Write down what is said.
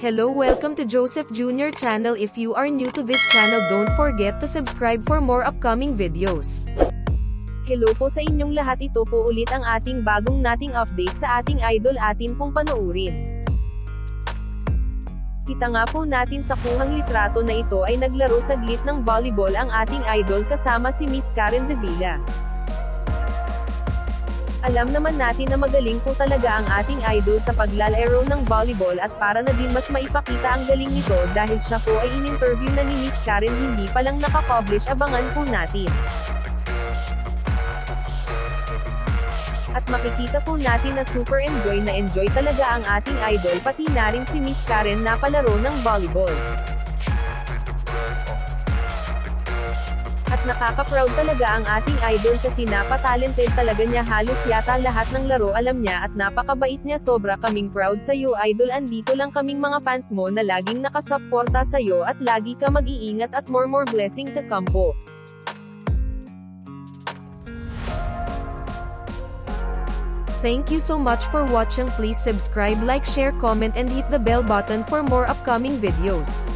Hello welcome to Joseph Jr. channel if you are new to this channel don't forget to subscribe for more upcoming videos. Hello po sa inyong lahat ito po ulit ang ating bagong nating update sa ating idol atin pong panoorin. Kita nga po natin sa kuhang litrato na ito ay naglaro saglit ng volleyball ang ating idol kasama si Miss Karen De Villa. Alam naman natin na magaling po talaga ang ating idol sa paglalaro ng volleyball at para na din mas maipakita ang galing nito dahil siya po ay in-interview na ni Miss Karen hindi pa lang nakapublish abangan po natin. At makikita po natin na super enjoy na enjoy talaga ang ating idol pati na rin si Miss Karen na palaro ng volleyball. At nakaka-proud talaga ang ating idol kasi napatalented talaga niya halos yata lahat ng laro alam niya at napakabait niya sobra kaming proud sa iyo idol andito lang kaming mga fans mo na laging nakasuporta sa iyo at lagi ka mag-iingat at more more blessing to come po. Thank you so much for watching please subscribe like share comment and hit the bell button for more upcoming videos.